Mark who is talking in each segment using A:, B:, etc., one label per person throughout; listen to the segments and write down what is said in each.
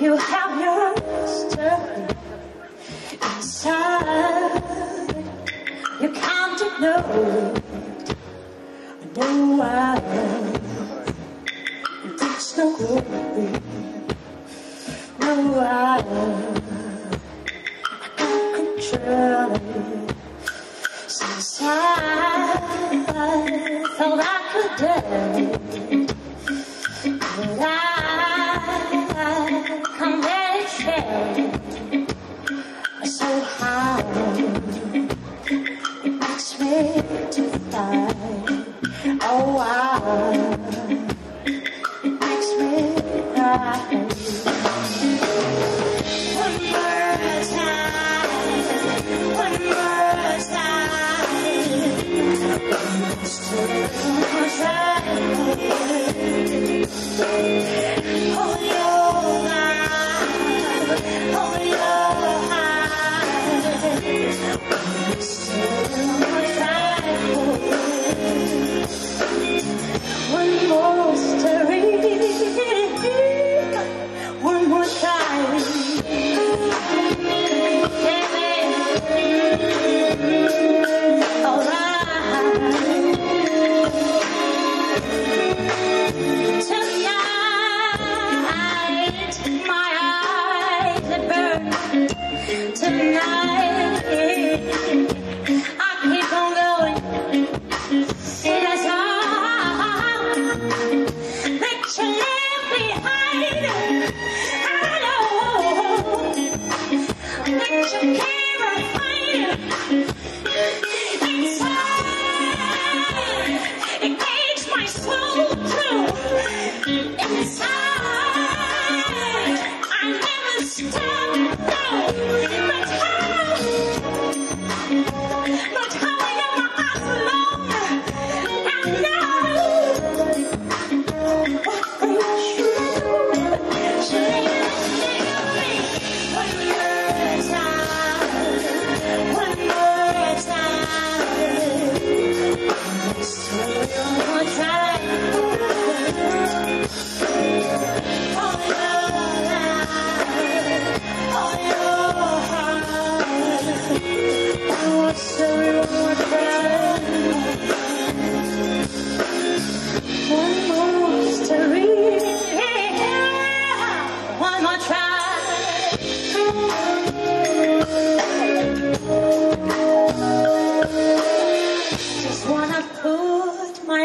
A: You have your master inside. You can't ignore it. I know why. And it's no glory. No, I, I can't control it. Since I thought I could die. so high it makes me to fight. Oh, I. Hallelujah.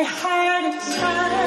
A: had a time.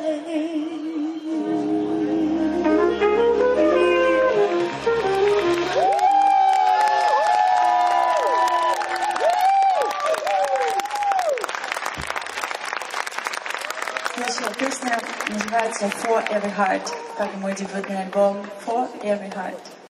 A: Следующая
B: песня
A: называется «For Every Heart», как и мой дебютный альбом «For Every Heart».